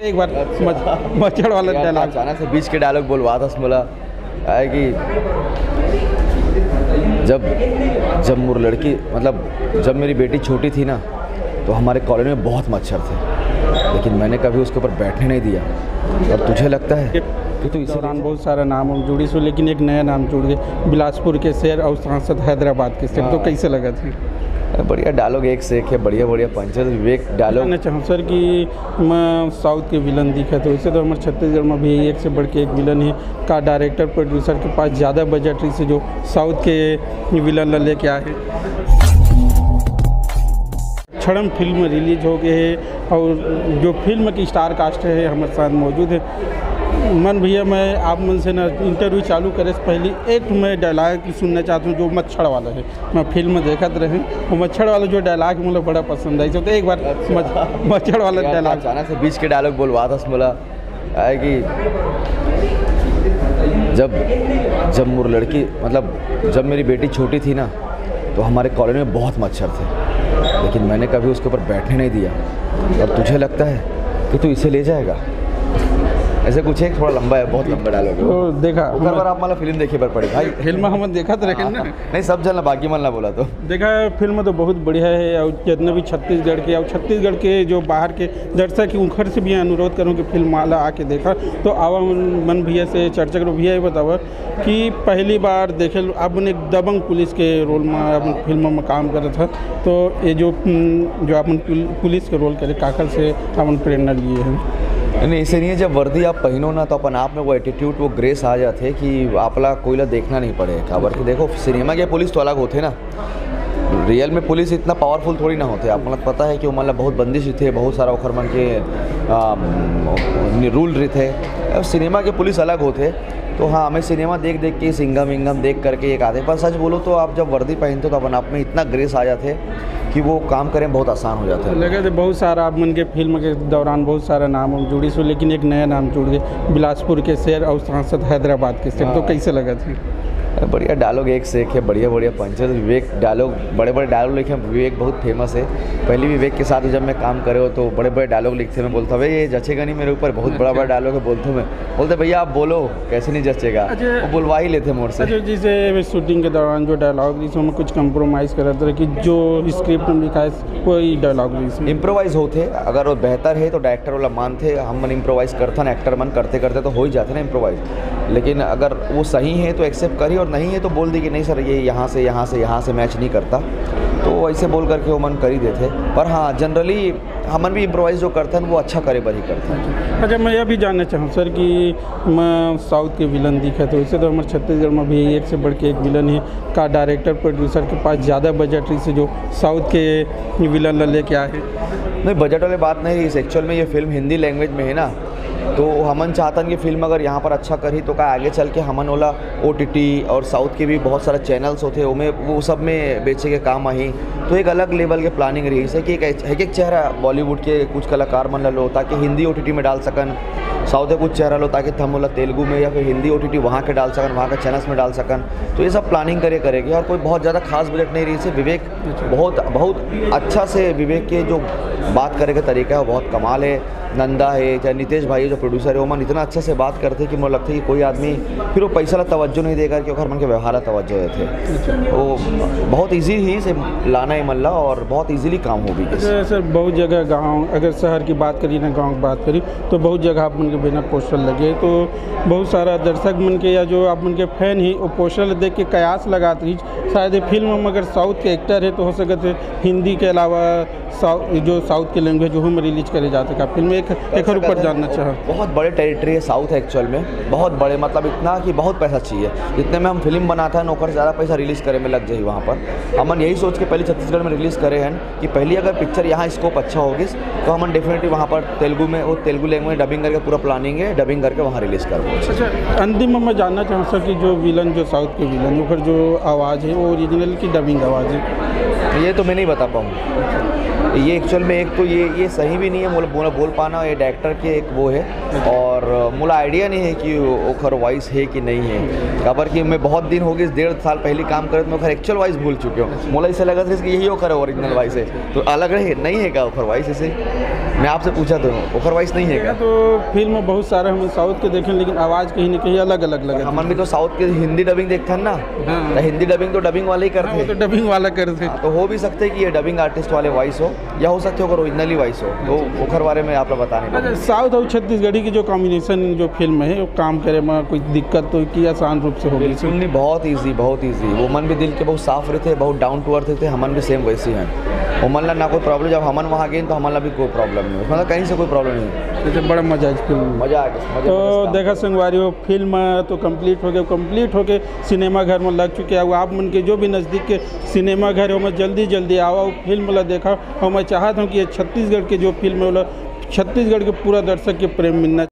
एक बार मच्छर वाला डायलॉग। अचानक से बीच के डायलॉग बोलवा था बोला है कि जब जब मोर लड़की मतलब जब मेरी बेटी छोटी थी ना तो हमारे कॉलेज में बहुत मच्छर थे। लेकिन मैंने कभी उसके ऊपर बैठने नहीं दिया। और तुझे लगता है तू इस दौरान बहुत सारा नाम हम जुड़ी सो लेकिन एक नया नाम जुड़ गए बिलासपुर के शेर और सांसद हैदराबाद के शेर। तो हाँ। कैसे लगा थी बढ़िया डायलॉग एक से एक है बढ़िया बढ़िया पंचर विवेक डायलॉग कहना चाहूँ सर कि मैं साउथ के विलन दिखा तो वैसे तो हमारे छत्तीसगढ़ में भी एक से बढ़ के एक विलन है का डायरेक्टर प्रोड्यूसर के पास ज़्यादा बजट से जो साउथ के विलन ला लेके आए छड़म फ़िल्म रिलीज़ हो गए है और जो फ़िल्म की स्टार कास्ट है हमारे साथ मौजूद है। मन भैया मैं आप मन से ना इंटरव्यू चालू करे से पहले एक मैं डायलॉग सुनना चाहता हूँ जो मच्छर वाला है। मैं फ़िल्म देखत रहे वो मच्छर वाला जो डायलॉग मुझे बड़ा पसंद आई। तो एक बार मच- मच्छर वाला डायलॉग अचानक से बीच के डायलॉग बोलवा था मला कि जब जब मोर लड़की मतलब जब मेरी बेटी छोटी थी ना तो हमारे कॉलोनी में बहुत मच्छर थे। लेकिन मैंने कभी उसके ऊपर बैठने नहीं दिया। और तुझे लगता है कि तू इसे ले जाएगा? ऐसे कुछ है थोड़ा लंबा है बहुत लंबा डायलॉग तो देखा ओकर बार आप मला फ़िल्म देखे पर पड़ी। भाई फ़िल्म हम देखत रहे ना। नहीं सब जन बाकी मन ना बोला तो। देखा फ़िल्म तो बहुत बढ़िया है और जितने भी छत्तीसगढ़ के और छत्तीसगढ़ के जो बाहर के दर्शक उनखर से भी अनुरोध करूँ कि फ़िल्म वाला आके देखा। तो आवा मन भैया से चर्चा करो भैया ये बतावा कि पहली बार देखे अपन एक दबंग पुलिस के रोल में अपन फ़िल्म में काम कर था। तो ये जो हम्म, जो अपन पुलिस के रोल करे काकल से अपन प्रेरणा लिए हैं। नहीं ऐसे नहीं है, जब वर्दी आप पहनो ना तो अपन आप में वो एटीट्यूड वो ग्रेस आ जाते कि आपला कोईला देखना नहीं पड़े। खबर कि देखो सिनेमा के पुलिस तो अलग होते ना। रियल में पुलिस इतना पावरफुल थोड़ी ना होते। आप मतलब पता है कि वो मतलब बहुत बंदिश थे, बहुत सारा ओखर मन के रूल रहते और सिनेमा के पुलिस अलग होते। तो हाँ हमें सिनेमा देख देख के सिंगम विंगम देख करके एक आते। पर सच बोलो तो आप जब वर्दी पहनते तो अपन आप में इतना ग्रेस आ जाते। कि वो काम करें बहुत आसान हो जाता है लगे थे बहुत सारा आप मन के फ़िल्म के दौरान बहुत सारा नाम हम जुड़ी सो लेकिन एक नया नाम जुड़ गए बिलासपुर के शेर और सांसद हैदराबाद के शेर तो हाँ। कैसे लगा थी बढ़िया डायलॉग एक से एक है बढ़िया बढ़िया पंचर विवेक डायलॉग बड़े बड़े डायलॉग लिखे हैं। विवेक बहुत फ़ेमस है। पहले विवेक के साथ जब मैं काम करे हो तो बड़े बड़े डायलॉग लिखते मैं बोलता भाई ये जचेगा नहीं मेरे ऊपर? बहुत बड़ा बड़ा डायलॉग है बोलता हूँ मैं। बोलते भैया आप बोलो कैसे नहीं जचेगा? अच्छा। वो बुलवा ही लेते मोर से। अच्छा जैसे शूटिंग के दौरान जो डायलॉग जिसमें हम कुछ कंप्रोमाइज़ कर रहे थे कि जो स्क्रिप्ट में लिखा है कोई डायलॉग नहीं इम्प्रोवाइज होते अगर वो बेहतर है तो डायरेक्टर वाला मानते हम मन इम्प्रोवाइज करता ना एक्टर मन करते करते तो हो ही जाते ना इम्प्रोवाइज लेकिन अगर वो सही है तो एक्सेप्ट करी और नहीं है तो बोल दी कि नहीं सर ये यहाँ से यहाँ से यहाँ से मैच नहीं करता। तो ऐसे बोल करके वो मन कर ही देते। पर हाँ जनरली हमन भी इम्प्रोवाइज जो करते हैं वो अच्छा करे पर ही करते हैं। अच्छा मैं यह भी जानना चाहूँ सर कि मैं साउथ के विलन दिखा तो वैसे तो हमारे छत्तीसगढ़ में भी एक से बढ़ के एक विलन है। का डायरेक्टर प्रोड्यूसर के पास ज़्यादा बजट से जो साउथ के विलन ला लेके आए नहीं बजट वाली बात नहीं इस एक्चुअल में ये फ़िल्म हिंदी लैंग्वेज में है ना। तो हमन चाहतन कि फ़िल्म अगर यहाँ पर अच्छा करी तो का आगे चल के हमन ओला ओ और साउथ के भी बहुत सारे चैनल्स होते उमें वो सब में बेचे के काम आई तो एक अलग लेवल के प्लानिंग रही। है कि एक एक चेहरा बॉलीवुड के कुछ कलाकार मन ला ताकि हिंदी ओटीटी में डाल सकन। साउथ के कुछ चेहरा लो, ताकि हम बोला तेलुगू में या फिर हिंदी ओ टी वहाँ के डाल सकन, वहाँ के चैनल्स में डाल सकन। तो ये सब प्लानिंग करे करेगी और कोई बहुत ज़्यादा खास बजट नहीं रही। से विवेक, बहुत बहुत अच्छा से विवेक के जो बात करे का तरीका है, वो बहुत कमाल है। नंदा है, चाहे नितेश भाई जो प्रोड्यूसर है, वो मन इतना अच्छा से बात करते कि मुझे लगता है कि कोई आदमी फिर वो पैसा ला तवज्जो नहीं देकर क्योंकि मन के व्यवहार तवज्जो देते वो बहुत इजी ही से लाना है मल्ला और बहुत इजीली काम हो सर बहुत जगह गाँव, अगर शहर की बात करी ना, गाँव की बात करी तो बहुत जगह आप मन के बिना पोस्टर लगे तो बहुत सारा दर्शक मन के या जो आप मन के फ़ैन ही, वो पोस्टर देख के कयास लगाते ही। शायद फ़िल्म में अगर साउथ के एक्टर है तो हो सकते हिंदी के अलावा साउथ जो साउथ के लैंग्वेज, वो हम रिलीज़ करे जाते का फ़िल्म एक ऊपर जानना चाह। बहुत बड़े टेरिटरी है साउथ एक्चुअल में बहुत बड़े मतलब इतना कि बहुत पैसा चाहिए। जितने में हम फ़िल्म बनाता है नौकर ज़्यादा पैसा रिलीज़ करे में लग जाए वहाँ पर। हमन यही सोच के पहले छत्तीसगढ़ में रिलीज़ करे हैं कि पहली अगर पिक्चर यहाँ स्कोप अच्छा होगी तो हमन डेफिनेटली वहाँ पर तेलुगु में वो तेलुगु लैंग्वेज डबिंग करके पूरा प्लानिंग है डबिंग करके वहाँ रिलीज़ करबो अच्छा अंतिम में मैं जानना चाहूँ सर कि जो विलन जो साउथ के विलन ओकर जो आवाज़ है वो ओरिजिनल की डबिंग आवाज़ है? ये तो मैं नहीं बता पाऊँ। ये एक्चुअल में एक तो ये ये सही भी नहीं है बोला बोल पाना ये डायरेक्टर के एक वो है और मुला आइडिया नहीं है कि ओखर वॉइस है कि नहीं है। खबर कि मैं बहुत दिन हो गए डेढ़ साल पहले काम करे तो मैं एक्चुअल वॉइस भूल चुके हूँ। मुला इसे लगा था कि यही ओखर ओरिजिनल वॉइस है। तो अलग रहे, नहीं है क्या ओखर वॉइस ऐसे मैं आपसे पूछा तो ओखर वाइस नहीं है क्या? तो फ़िल्म बहुत सारे हम साउथ के देखें लेकिन आवाज़ कहीं ना कहीं अलग अलग लगे हमन भी तो साउथ के हिंदी डबिंग देखते हैं ना हाँ। तो हिंदी डबिंग तो डबिंग वाले ही हाँ, करते तो हैं डबिंग वाला करते हैं। तो हो भी सकते है कि ये डबिंग आर्टिस्ट वाले वॉइस हो या हो सकते हो ओरिजिनली वॉइस हो तो ओखर बारे में आप लोग बता नहीं अच्छा। साउथ और छत्तीसगढ़ी की जो कॉम्बिनेशन जो फ़िल्म है वो काम करे में कोई दिक्कत तो की आसान रूप से होगी? नहीं बहुत ईजी बहुत ईजी वो मन भी दिल के बहुत साफ़ रहते बहुत डाउन टू अर्थ रहते हमन भी सेम वैसे ही। हैं हमन ला ना कोई प्रॉब्लम जब हमन वहाँ गए तो हमन ला भी कोई प्रॉब्लम नहीं मतलब कहीं से कोई प्रॉब्लम नहीं जैसे बड़ा मज़ा है इस फ़िल्म मज़ा आ गया तो। देखा संगवारियों फ़िल्म तो कंप्लीट हो गया कंप्लीट होके सिनेमा घर में लग चुके हैं। आप मन के जो भी नज़दीक के सिनेमा घर है मैं जल्दी जल्दी आओ फ़िल्म ला देखा। और मैं चाहता हूँ कि ये छत्तीसगढ़ के जो फ़िल्म है छत्तीसगढ़ के पूरा दर्शक के प्रेम मिलना